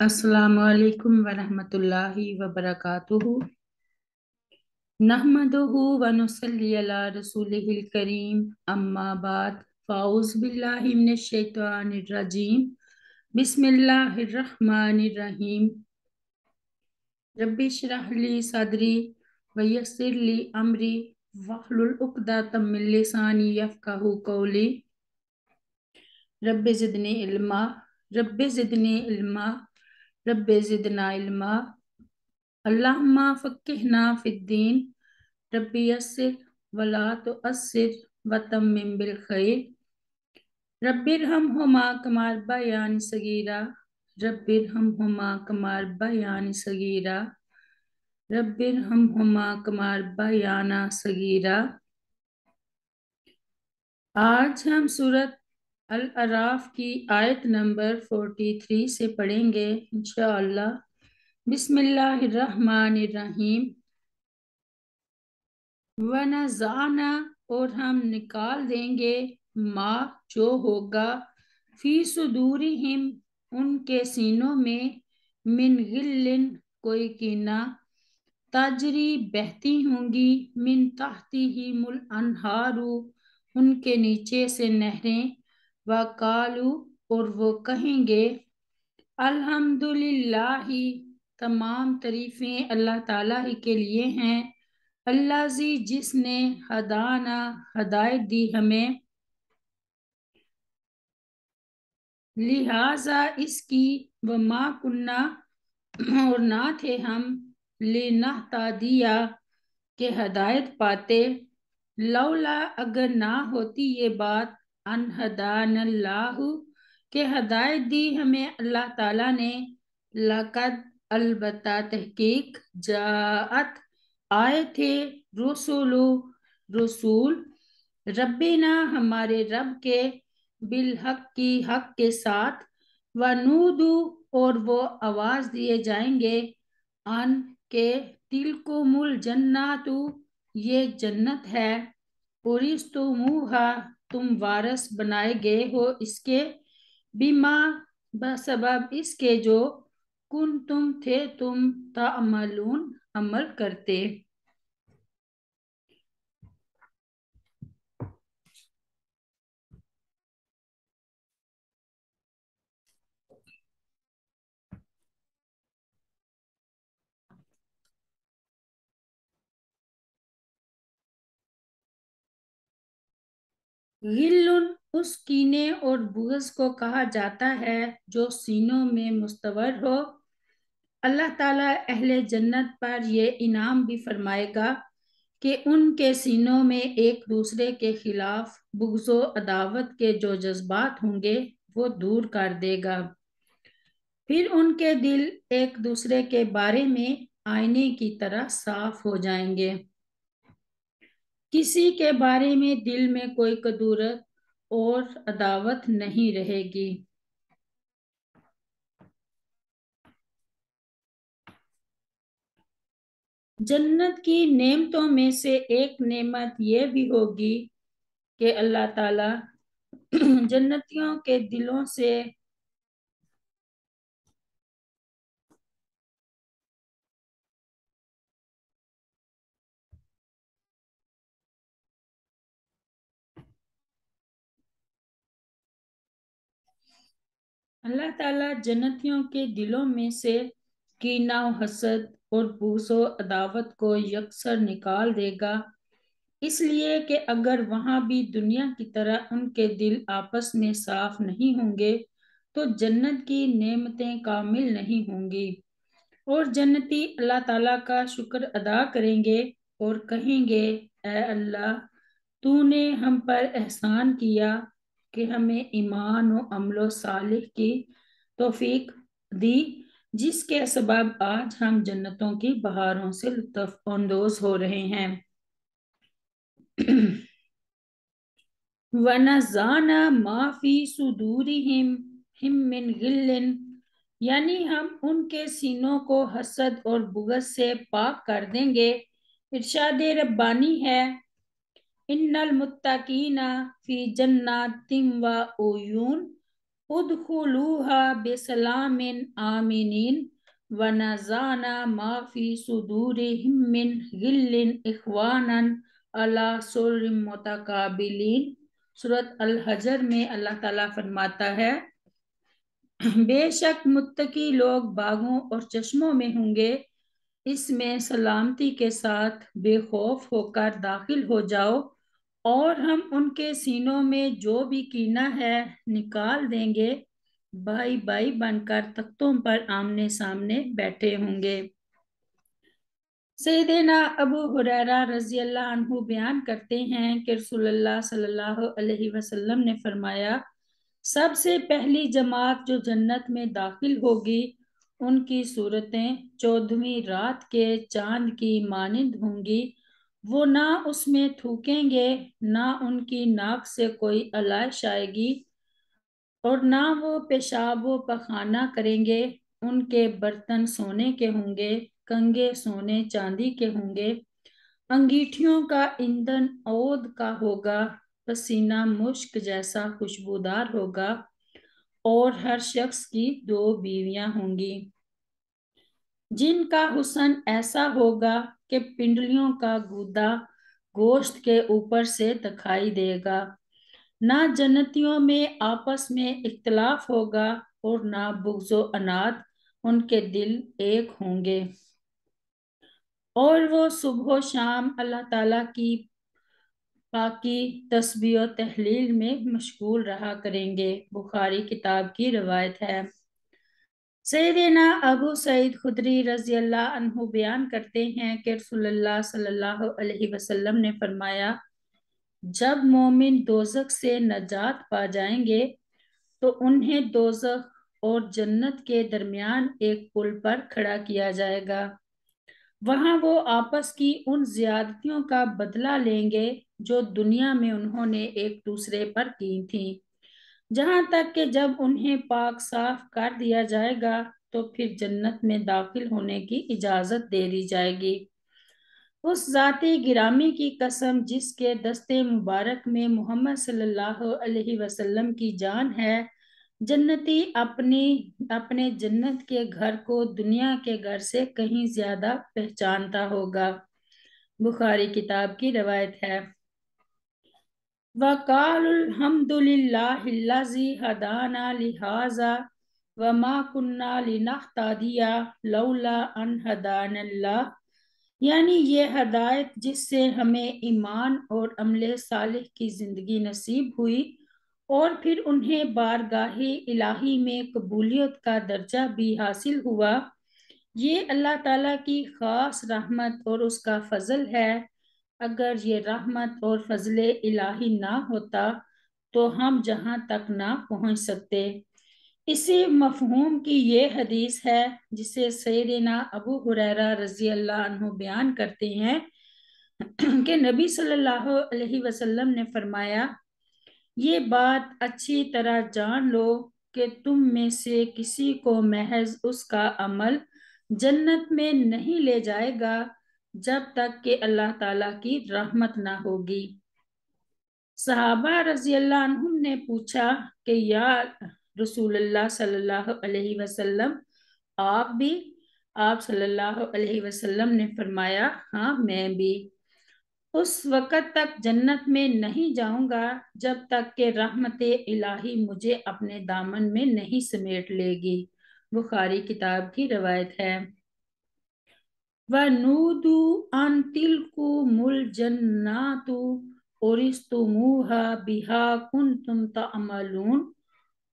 अस्सलामु अलैकुम वरहमतुल्लाहि वबरकातुहु नहमदुहु व नुसल्ली अला रसूलिहिल करीम अम्मा बाद फ़ाउज़ बिल्लाहि मिनश शैतानिर रजीम बिस्मिल्लाहिर रहमानिर रहीम रब्बि इश्रह ली सदरी व अमरी वहलुल उक़दतम मिन क़ौली रब्बि ज़िदनी इल्मा रब्बि ज़िदनी इल्मा रब्बि ज़िदना इल्मा। अल्लाहुम्मा फ़क्किहना फ़िद्दीन रब्बि यस्सिर वला तुअस्सिर व तम्मिम बिल खैर। रब्बिरहमहुमा कमा रब्बयानी सगीरा। रब्बिरहमहुमा कमा रब्बयानी सगीरा। रब्बिरहमहुमा कमा रब्बयाना सगीरा। आज हम सूरत अल अराफ की आयत नंबर 43 से पढ़ेंगे, इंशाअल्लाह। बिस्मिल्लाहिर्रहमानिर्रहीम। वनजाना और हम निकाल देंगे माँ, जो होगा। फ़ी सुदूरिहिम, उनके सीनों में मिन गिल्लिन, कोई कीना। ताजरी बहती होंगी, मिन ताहती ही मुल अनहारू उनके नीचे से नहरें। व कालू और वो कहेंगे, अल्हम्दुलिल्लाह, तमाम तरीफें अल्लाह ताला ही के लिए हैं। अल्लाह जी जिसने हदाना, हदायत दी हमें, लिहाजा इसकी व माँ कुन्ना और ना थे हम लेना तादिया के हदायत पाते। लौला अगर ना होती ये बात अनहदान अल्लाह के हदायत दी हमें अल्लाह ताला ने, लकद अलबत्ता तहकीक जात आए थे रसूलु, रसूल, रब्बिना हमारे रब के बिल हक की हक के साथ व नूदू और वो आवाज़ दिए जाएँगे, अन के तिल को मुल जन्नातु, ये जन्नत है पुरिस तो मुहा तुम वारस बनाए गए हो इसके बीमा बसबब इसके जो कुन तुम थे, तुम तामलून अमल करते। गिल्लुन उस कीने और बुगज को कहा जाता है जो सीनों में मुस्तवर हो। अल्लाह ताला अहले जन्नत पर यह इनाम भी फरमाएगा कि उनके सीनों में एक दूसरे के खिलाफ बुगजो अदावत के जो जज्बात होंगे, वो दूर कर देगा। फिर उनके दिल एक दूसरे के बारे में आईने की तरह साफ़ हो जाएँगे। किसी के बारे में दिल में कोई कदूरत और अदावत नहीं रहेगी। जन्नत की नेमतों में से एक नेमत यह भी होगी कि अल्लाह ताला जन्नतियों के दिलों से अल्लाह ताला जन्नतियों के दिलों में से कीना, हसद और बूसो अदावत को यकसर निकाल देगा। इसलिए कि अगर वहाँ भी दुनिया की तरह उनके दिल आपस में साफ़ नहीं होंगे तो जन्नत की नेमतें कामिल नहीं होंगी। और जन्नती अल्लाह ताला का शुक्र अदा करेंगे और कहेंगे अल्लाह, तूने हम पर एहसान किया कि हमें ईमान और अमलो सालिह की तोफीक दी, जिसके सबब आज हम जन्नतों की बहारों से लुत्फ अंदोज हो रहे हैं। वनजाना माफ़ी सुदूरी हिम हिम मिन गिल्लिन, यानी हम उनके सीनों को हसद और बुगज से पाक कर देंगे। इरशाद रब्बानी है इन्नल मुत्तकीना फ़ी जन्नातिम व उयून, उदखुलूहा बेसलामिन आमिनीन व नजाना माफ़ी सुदूरिहिम मिन गिल्लिन इखवानन अला सूरत अल हजर में अल्लाह ताला फरमाता है, बेशक मुत्तकी लोग बागों और चश्मों में होंगे, इसमें सलामती के साथ बेखौफ होकर दाखिल हो जाओ और हम उनके सीनों में जो भी कीना है निकाल देंगे। भाई भाई बनकर तख्तों पर आमने सामने बैठे होंगे। सैदना अबू हुरैरा रज़ी अल्लाह बयान करते हैं कि रसूलुल्लाह सल्लल्लाहु अलैहि वसल्लम ने फरमाया, सबसे पहली जमात जो जन्नत में दाखिल होगी, उनकी सूरतें चौदहवीं रात के चाँद की मानिंद होंगी। वो ना उसमें थूकेंगे, ना उनकी नाक से कोई अलाइश आएगी और ना वो पेशाब व पखाना करेंगे। उनके बर्तन सोने के होंगे कंगे सोने चांदी के होंगे। अंगीठियों का ईंधन औद का होगा, पसीना मुश्क जैसा खुशबूदार होगा और हर शख्स की दो बीवियाँ होंगी। जिनका हुसन ऐसा होगा कि पिंडलियों का गुदा गोश्त के ऊपर से दिखाई देगा। ना जन्नतियों में आपस में इख्तलाफ होगा और ना बुगजो अनाद उनके दिल एक होंगे। और वो सुबह शाम अल्लाह ताला की पाकी तस्बी तहलील में मशगूल रहा करेंगे। बुखारी किताब की रवायत है। सैदना अबू सईद खुदरी रज़ी अल्लाह अनहु बयान करते हैं कि रसूलुल्लाह सल्लल्लाहु अलैहि वसल्लम ने फरमाया, जब मोमिन दोजक से नजात पा जाएँगे तो उन्हें दोजक और जन्नत के दरमियान एक पुल पर खड़ा किया जाएगा। वहाँ वो आपस की उन ज्यादतियों का बदला लेंगे जो दुनिया में उन्होंने एक दूसरे पर की थी। जहाँ तक कि जब उन्हें पाक साफ़ कर दिया जाएगा तो फिर जन्नत में दाखिल होने की इजाज़त दे दी जाएगी। उस जाति गिरामी की कसम, जिसके दस्ते मुबारक में मोहम्मद सल्लल्लाहु अलैहि वसल्लम की जान है, जन्नती अपनी, अपने जन्नत के घर को दुनिया के घर से कहीं ज़्यादा पहचानता होगा। बुखारी किताब की रवायत है। वकालहमदुल्लाजी हदाना लिहाजा यानी ये हदायत जिससे हमें ईमान और अमले सालिह की ज़िंदगी नसीब हुई और फिर उन्हें बारगाही इलाही में कबूलियत का दर्जा भी हासिल हुआ। ये अल्लाह ताला की ख़ास रहमत और उसका फजल है। अगर ये रहमत और फजल इलाही ना होता तो हम जहाँ तक ना पहुँच सकते। इसी मफहूम की ये हदीस है, जिसे सैदना अबू हुरैरा रज़ी अल्लाह बयान करते हैं, कि नबी सल्लल्लाहु अलैहि वसल्लम ने फरमाया, ये बात अच्छी तरह जान लो कि तुम में से किसी को महज उसका अमल जन्नत में नहीं ले जाएगा जब तक कि अल्लाह ताला की रहमत ना होगी। सहाबा रज़ी अल्लाह ने पूछा कि, या रसूलुल्लाह सल्लल्लाहु अलैहि वसल्लम, आप भी, आप सल्लल्लाहु अलैहि वसल्लम ने फरमाया हाँ मैं भी। उस वक़्त तक जन्नत में नहीं जाऊँगा जब तक कि रहमत इलाही मुझे अपने दामन में नहीं समेट लेगी। बुखारी किताब की रवायत है। वनूदु अन तिलकु मुल जन्नातु ओरिस्तुमुहा बिहा कुंतुम तअमलून।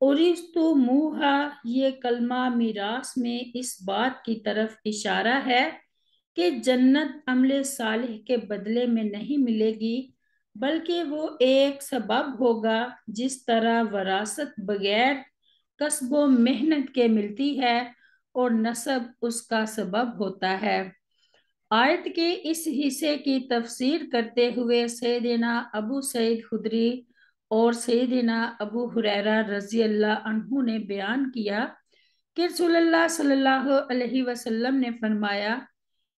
ओरिस्तुमुहा ये कलमा मिरास में इस बात की तरफ़ इशारा है कि जन्नत अमले सालिह के बदले में नहीं मिलेगी, बल्कि वो एक सबब होगा जिस तरह वरासत बगैर कस्बो मेहनत के मिलती है और नसब उसका सबब होता है। आयत के इस हिस्से की तफसीर करते हुए सैदिना अबू सईद खुदरी और सैदिना अबू हुरैरा रज़ी अल्लाह ने बयान किया कि अलैहि वसल्लम ने फरमाया,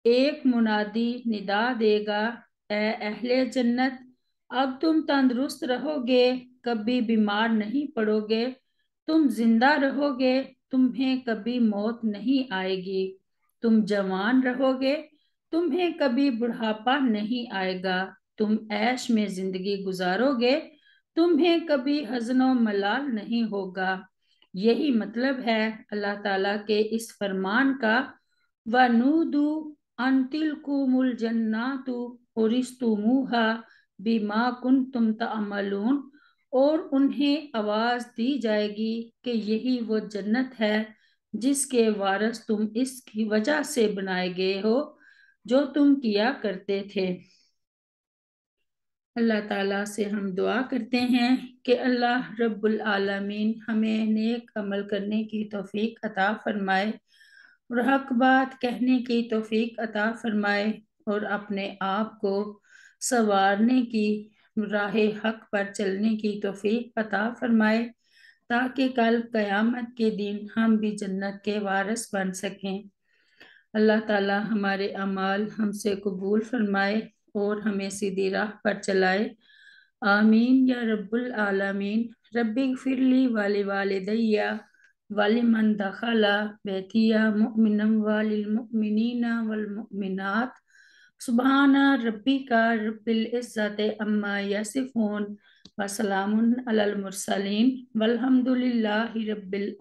एक मुनादी निदा देगा, ए अहले जन्नत, अब तुम तंदुरुस्त रहोगे, कभी बीमार नहीं पड़ोगे, तुम ज़िंदा रहोगे, तुम्हें कभी मौत नहीं आएगी, तुम जवान रहोगे तुम्हें कभी बुढ़ापा नहीं आएगा। तुम ऐश में ज़िंदगी गुजारोगे। तुम्हें कभी हजनो मलाल नहीं होगा। यही मतलब है अल्लाह ताला के इस फरमान का, वनूदू अंतिल कुमुल जन्नातु उरिस्तुमुहा बिमा कुन तुम तमलून और उन्हें आवाज़ दी जाएगी कि यही वो जन्नत है जिसके वारस तुम इसकी वजह से बनाए गए हो। जो तुम किया करते थे। अल्लाह ताला से हम दुआ करते हैं कि अल्लाह रब्बुल आलमीन हमें नेक अमल करने की तौफीक अता फरमाए और हक बात कहने की तौफीक अता फरमाए और अपने आप को संवारने की, राह हक पर चलने की तौफीक अता फरमाए ताकि कल क़यामत के दिन हम भी जन्नत के वारस बन सकें। अल्लाह ताला हमारे अमाल हमसे कबूल फरमाए और हमें सीधी राह पर चलाए। आमीन या रब्बुल आलमीन। रब्बी फिरली वाले वाले दैया वाले मन दखला बैतिया मुमिनम वालिल मुमिनीना वल मुमिनात। सुबहाना रब्बी का रब्बिल इज़्ज़त अम्मा यसिफून। वसलामुन अलल मुरसलीन वरहमल रब्बिल